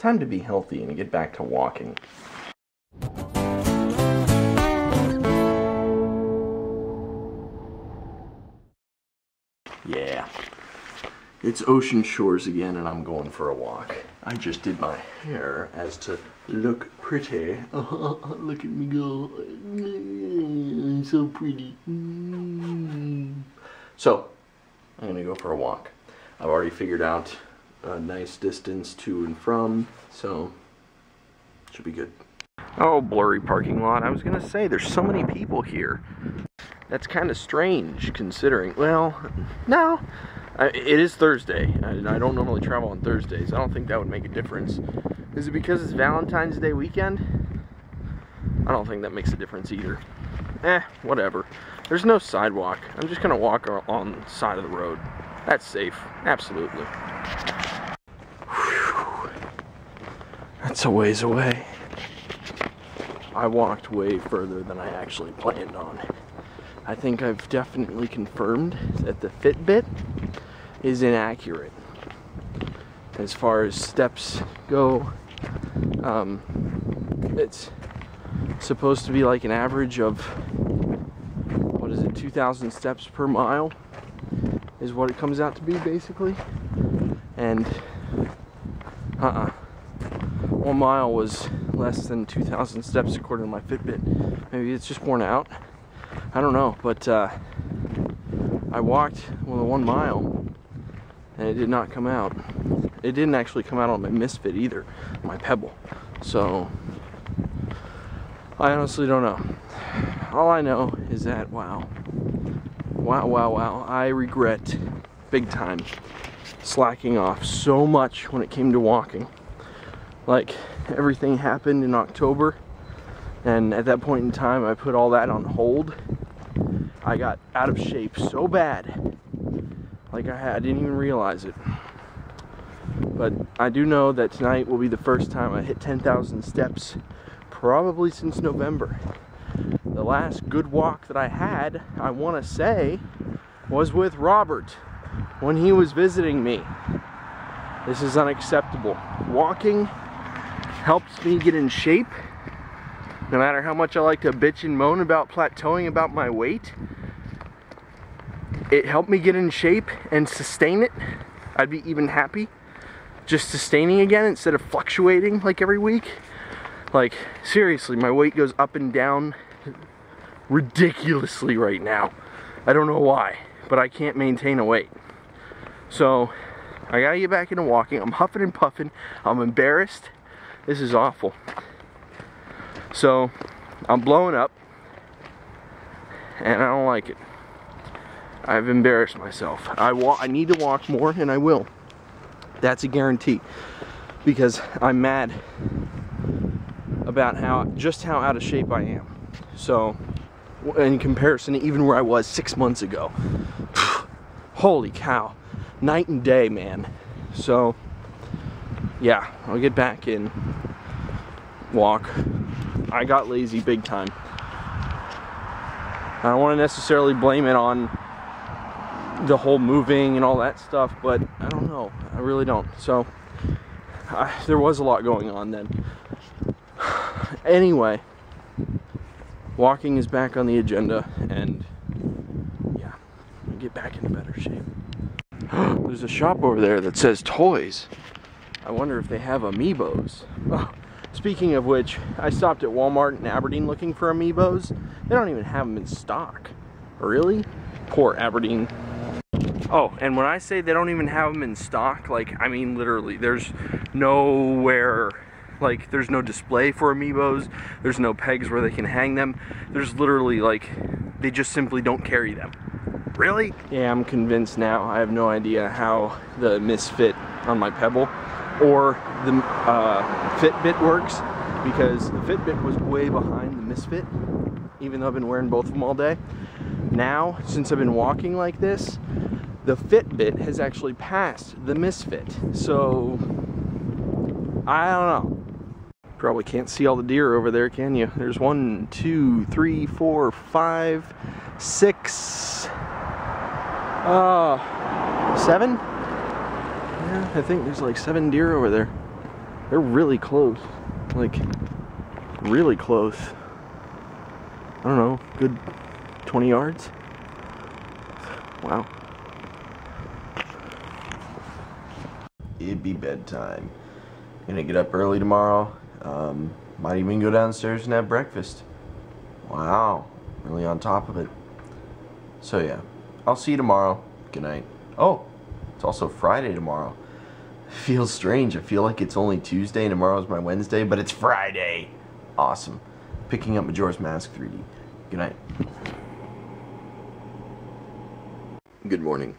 time to be healthy and get back to walking. Yeah. It's ocean shores again and I'm going for a walk. I just did my hair as to look pretty. look at me go. So pretty. Mm. So, I'm gonna go for a walk. I've already figured out a nice distance to and from, so should be good. Oh, blurry parking lot. I was gonna say, there's so many people here. That's kind of strange considering, well, no, I, it is Thursday, and I don't normally travel on Thursdays. I don't think that would make a difference. Is it because it's Valentine's Day weekend? I don't think that makes a difference either. Eh, whatever. There's no sidewalk. I'm just gonna walk on the side of the road. That's safe, absolutely. That's a ways away. I walked way further than I actually planned on. I think I've definitely confirmed that the Fitbit is inaccurate as far as steps go. Um, it's supposed to be like an average of what is it, 2,000 steps per mile is what it comes out to be basically. And uh-uh, one mile was less than 2,000 steps according to my Fitbit. Maybe it's just worn out. I don't know, but uh, I walked well one mile and it did not come out. It didn't actually come out on my Misfit either, my Pebble. So I honestly don't know. All I know is that wow, wow, wow, wow. I regret big time slacking off so much when it came to walking. Like everything happened in October and at that point in time I put all that on hold I got out of shape so bad. Like I, I didn't even realize it. But I do know that tonight will be the first time I hit 10,000 steps, probably since November. The last good walk that I had, I want to say, was with Robert when he was visiting me. This is unacceptable. Walking helps me get in shape no matter how much I like to bitch and moan about plateauing about my weight, it helped me get in shape and sustain it. I'd be even happy just sustaining again instead of fluctuating like every week. Like, seriously, my weight goes up and down ridiculously right now. I don't know why, but I can't maintain a weight. So, I gotta get back into walking. I'm huffing and puffing. I'm embarrassed. This is awful. So I'm blowing up and I don't like it. I've embarrassed myself. I I need to walk more and I will. That's a guarantee because I'm mad about how just how out of shape I am. So in comparison to even where I was six months ago. Holy cow. Night and day, man. So yeah, I'll get back in, walk, I got lazy big time. I don't want to necessarily blame it on the whole moving and all that stuff, but I don't know. I really don't. So I, there was a lot going on then. anyway, walking is back on the agenda, and yeah, get back into better shape. There's a shop over there that says toys. I wonder if they have amiibos. Oh, Speaking of which, I stopped at Walmart in Aberdeen looking for amiibos. They don't even have them in stock. Really? Poor Aberdeen. Oh, and when I say they don't even have them in stock, like, I mean literally, there's nowhere, like, there's no display for amiibos, there's no pegs where they can hang them, there's literally, like, they just simply don't carry them. Really? Yeah, I'm convinced now. I have no idea how the Misfit on my Pebble or the uh, Fitbit works because the Fitbit was way behind the Misfit even though I've been wearing both of them all day. Now, since I've been walking like this, the Fitbit has actually passed the Misfit. So, I don't know. Probably can't see all the deer over there, can you? There's one, two, three, four, five, six, uh, seven? Yeah, I think there's like seven deer over there. They're really close. Like, really close. I don't know, good 20 yards? Wow. It'd be bedtime. Gonna get up early tomorrow. Um, might even go downstairs and have breakfast. Wow, really on top of it. So yeah, I'll see you tomorrow. Good night. Oh, it's also Friday tomorrow. Feels strange. I feel like it's only Tuesday and tomorrow's my Wednesday, but it's Friday. Awesome. Picking up Majora's Mask 3D. Good night. Good morning.